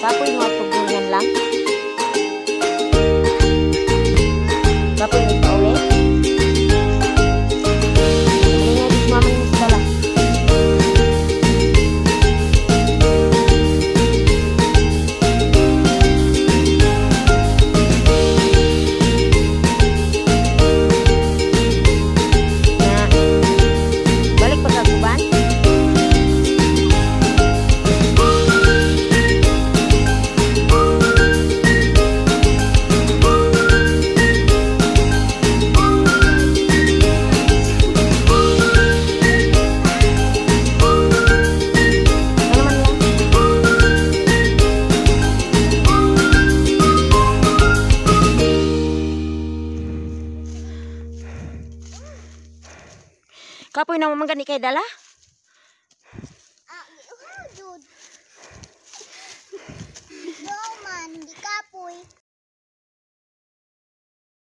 Kapoy mo tugungan Kapoy na mo man gani kay dala. Ah,